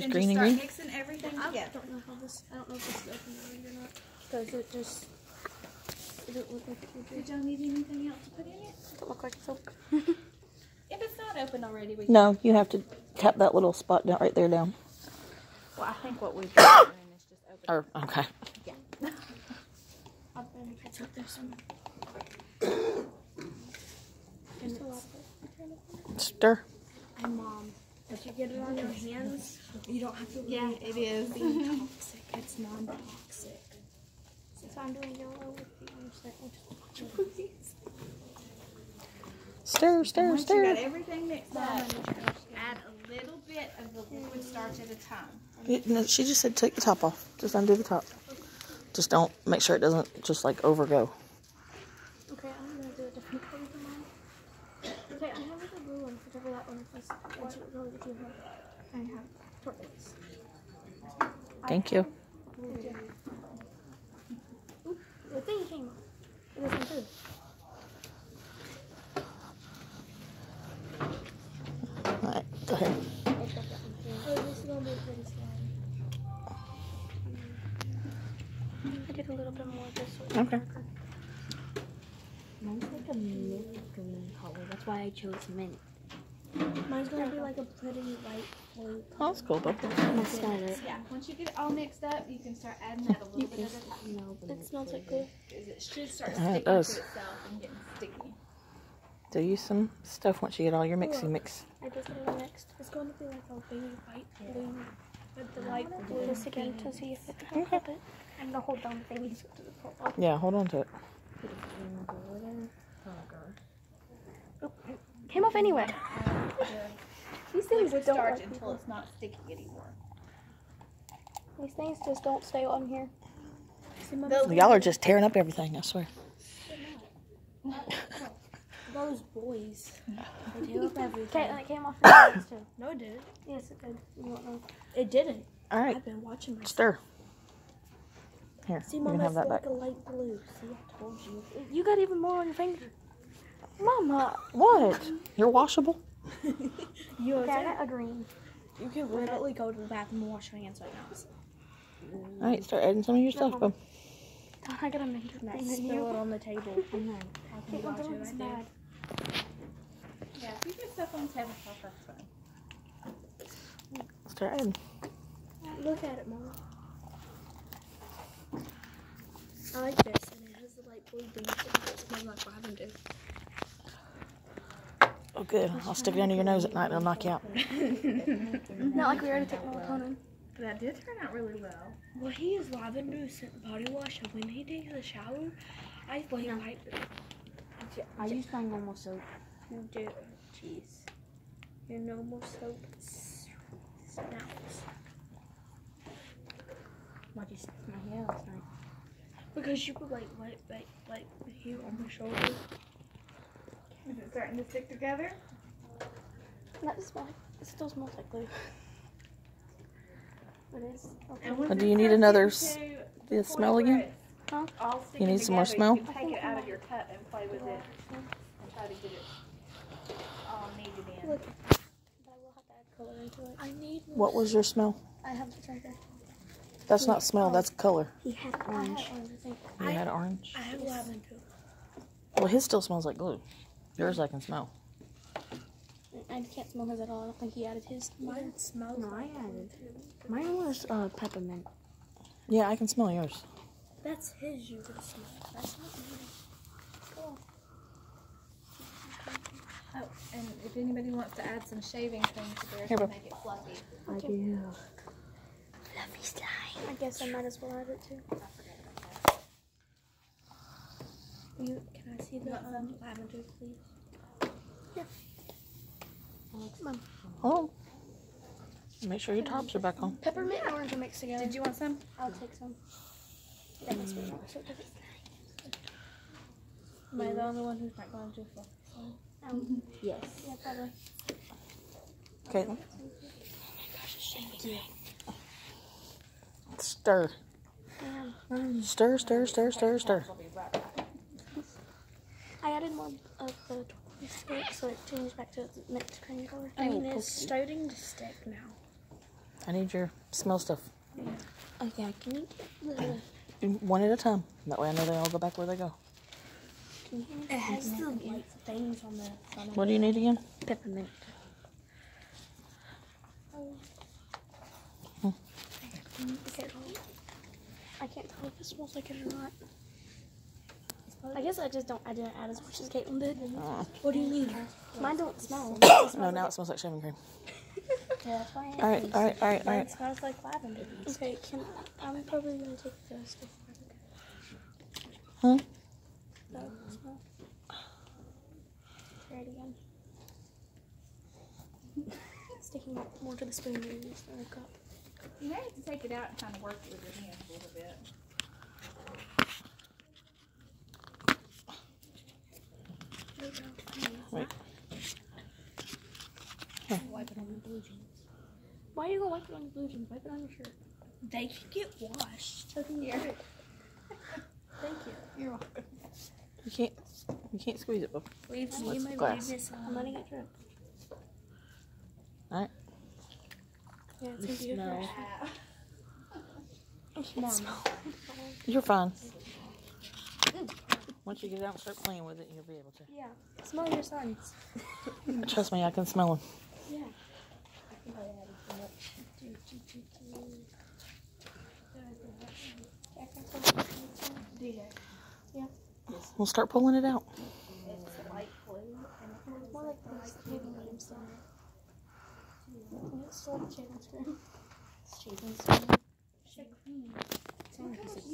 Then green and start green? mixing everything I don't know how this. I don't know if this is open already or not. Does it just? Does it look like it would Did be? y'all need anything else to put in it? Does it look like it's open? If it's not open already, we No, you have to tap that little spot down right there down. Well, I think what we've done is just open. Or okay. Yeah. I've been. It's up there somewhere. Just a lot of it. Stir. And you get it on your hands, you don't have to. Yeah, it is. Toxic. It's non-toxic. So I'm doing yellow with the orange that which is Stir, stir, Once you got stir. everything mixed up, add a little bit of the liquid starch at a time. It- no, she just said take the top off. Just undo the top. Just don't make sure it doesn't just like overgo. Okay, I'm gonna do a different color than mine. Okay, I have like a blue one, whichever that one is. That's what color that you have. I have turquoise. Thank you. Oop, the thing came off. It isn't good. Alright, go ahead. I got that one here. Oh, this is gonna be a pretty slide. I did a little bit more this way. Okay. Mine's like a mint green color. That's why I chose mint. Mine's gonna be like a pretty light blue. Oh, that's cool, though. That's not it. Yeah, once you get it all mixed up, you can start adding that a little bit at a time. It smells like glue. Because it should start Yeah, it sticking to does. itself and getting sticky. Do use some stuff once you get all your mixing mix. I just did it next. It's going to be like a baby white blue with the light blue. This again to see if it can help it. I'm gonna hold down the babies to the purple. Yeah, hold on to it. Oh, came off anyway. These things don't starch like until people. it's not sticky anymore. These things just don't stay on here. The- Y'all are just tearing up everything, I swear. those boys. They tear up everything. Okay, and it came off your hands too. No, it didn't. Yes, it did. You won't know. It didn't. Alright, I've been watching my. stir. Here, See, you can have that like back. a light blue. See, I told you. You got even more on your finger. Mama. What? You're washable? You okay, I got a green. You can literally go to the bathroom and wash your hands right now. Alright, start adding some of your stuff, uh-huh. bub. I got a major thing in Spill it on the table. And then Hey, don't do this bad. Yeah, if you get stuff on the tabletop, that's fine. Start adding. Look at it, Mom. I like this, and it has the light blue beans, and it smells like lavender. Oh, good. I'll stick it under your nose at night. It'll knock you out. Not like we already took melatonin. But that did turn out really well. Well, he is lavender scent body wash, and when he takes a shower, I like wipe it. I use my normal soap. You do. Jeez. Your normal soap s- smells. Why'd you stick my hair last night? Because you could like wipe like like here on my shoulder. Is it starting to stick together? That smell it still smells like glue. It is. Okay. And do you need another getting s- the smell again? Huh? You need some more smell? You can take it out of your cup and play with it and try to get it all kneaded in. Look. But I will have to add color into it. I need. What was your smell? I have the right That's not smell, that's color. He had orange. I had orange. I think. You had orange. I have lavender. Well, his still smells like glue. Yours I can smell. I can't smell his at all. I don't think he added his. Mine smells. No, I added. Mine was uh, peppermint. Yeah, I can smell yours. That's his. You can smell. That's not mine. Cool. Oh, and if anybody wants to add some shaving cream to theirs Here, to make it fluffy. I do. Fluffy slime. I guess I might as well add it too. I forgot about that. You can I see the um, lavender, please? Yeah. Come on. Oh. Make sure your tops are back on. Peppermint and orange are mixed together. Did you want some? I'll take some. Yeah, that's what so. Am I the only one who's not going to do fluffy? Um, Yes. yeah, probably. Caitlin. Gosh, it's shaming. Stir. Um, Stir, stir, stir, stir, stir. I'll be right back. I added more of the turquoise to it, so it changed back to its mint cream color. I mean, it's starting to stick now. I need your smell stuff. Okay, can you the One at a time. That way I know they all go back where they go. can you hand It has the white things on the front of What do you need again? peppermint? Okay. I can't tell if it smells like it or not. I guess I just don't. I didn't add as much as Caitlin did. Uh, What do you mean? Mine don't smell. no, now it smells like shaving cream. Yeah, that's why I All right, all right, all right, all Mine smells like lavender. Okay, can I'm probably gonna take the stuff. Hmm? That smell. Try it again. Sticking more to the spoon than it is to the cup. You may have to take it out and kind of work it with your hands a little bit. There we. Wait. Wipe it on the blue jeans. Why are you gonna wipe it on your blue jeans? Wipe it on your shirt. They should get washed. So can you Here. Thank you. You're welcome. You can't, you can't squeeze it, bub. Leave What's me my glass? business I'm letting it drip. All right. Yeah, it's gonna be a smell. fresh. Mom. You're fine. Mm. Once you get it out and start playing with it, you'll be able to. Yeah. Smell your sons. Trust me, I can smell them. Yeah. We'll start pulling it out. It's light blue and More like this shaving cream stuff. It's still the shaving cream. Shaving cream. Shake cream. Sounds like it's